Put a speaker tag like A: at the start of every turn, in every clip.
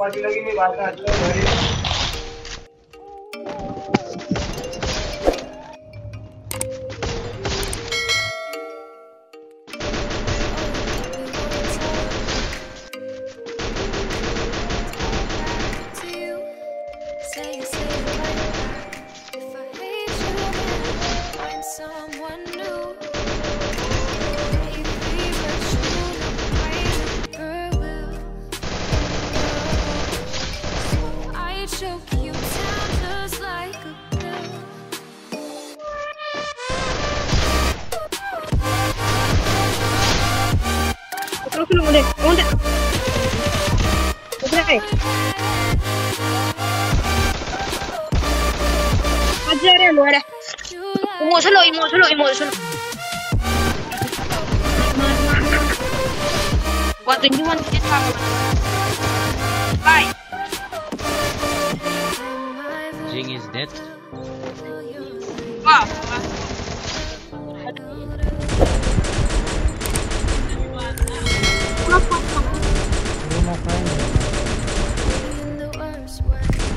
A: Party लगी नहीं बात है। Otra vez.
B: Ayer era.
A: Un solo un solo un solo. What do you want to get?
B: Bye.
C: Jing is dead.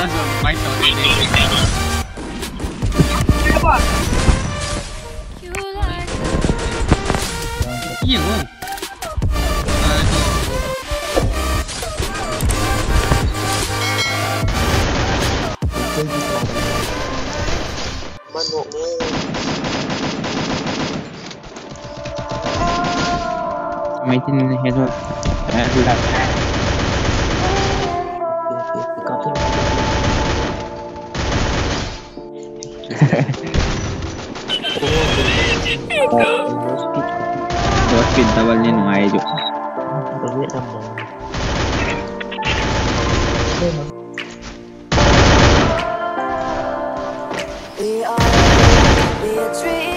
C: Langsung eh. main sama Dede.
A: Apa?
B: You like
D: Todos pintaban en.
E: We are,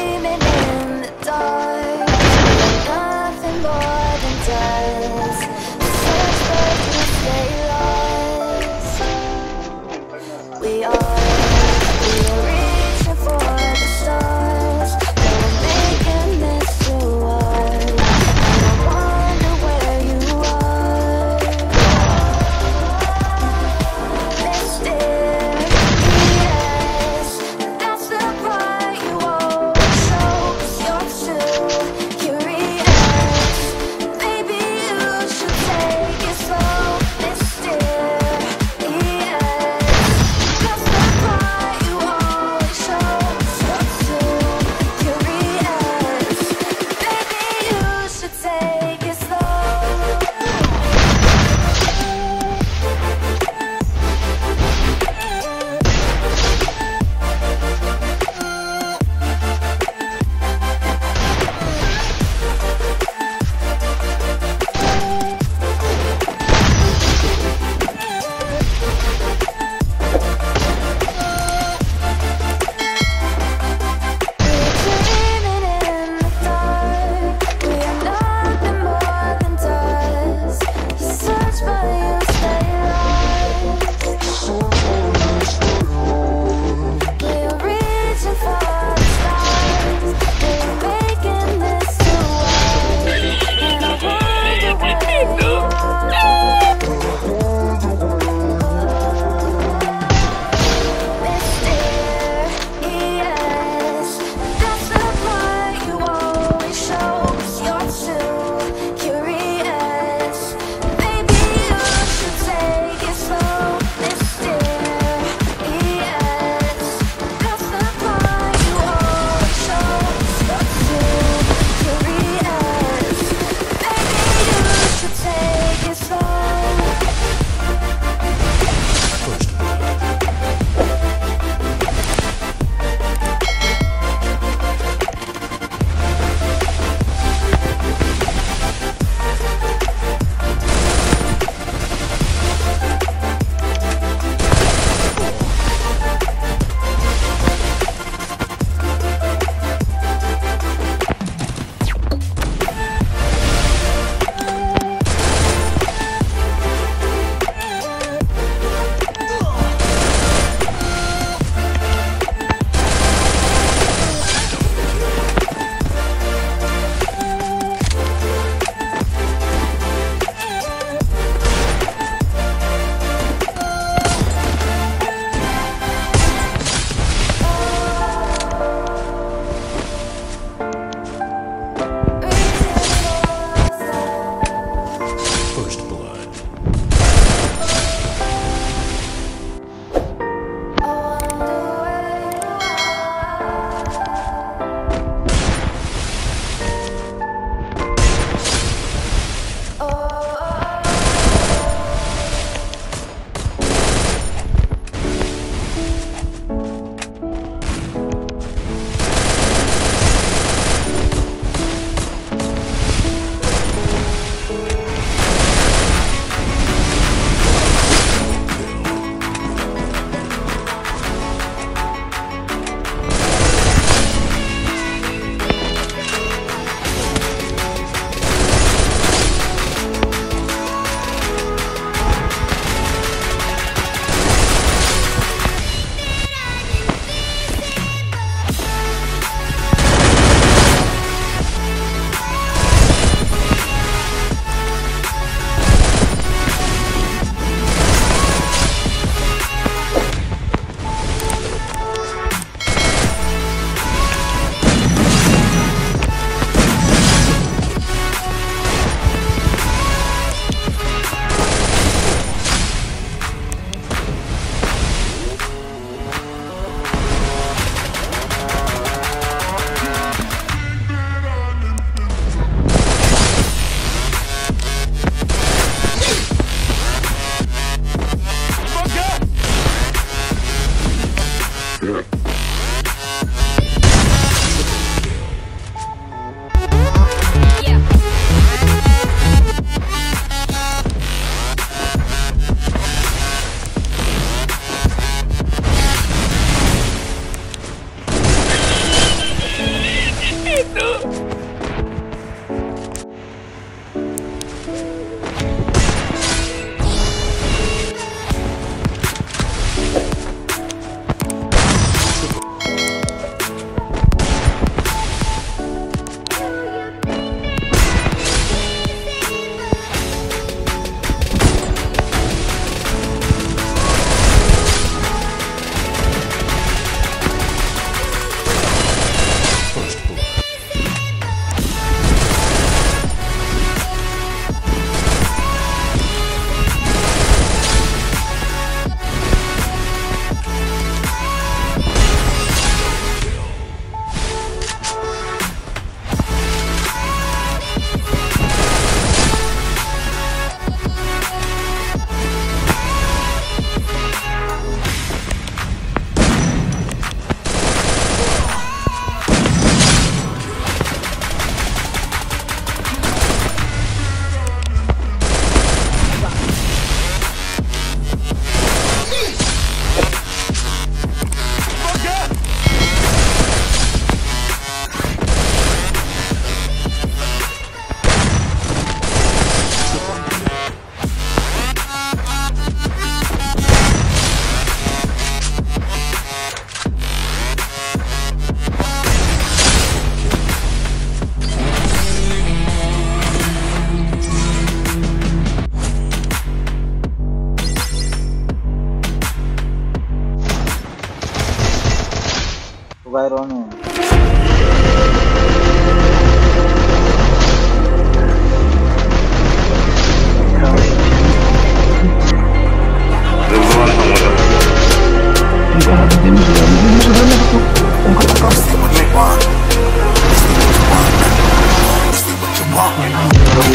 F: Byron.
G: You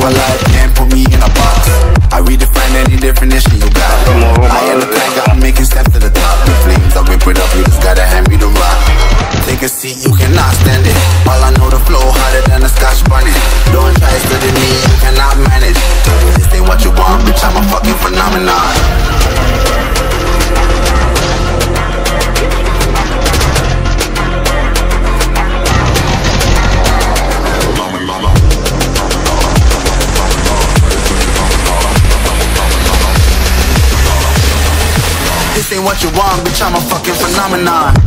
G: alive, can't put me in a box. I redefine any definition you got. I am the I'm making A seat, you cannot stand it. All I know, the flow harder than a scotch bunny. Don't try studying me, you cannot manage. This ain't what you want, bitch, I'm a fucking phenomenon. This ain't what you want, bitch, I'm a fucking phenomenon.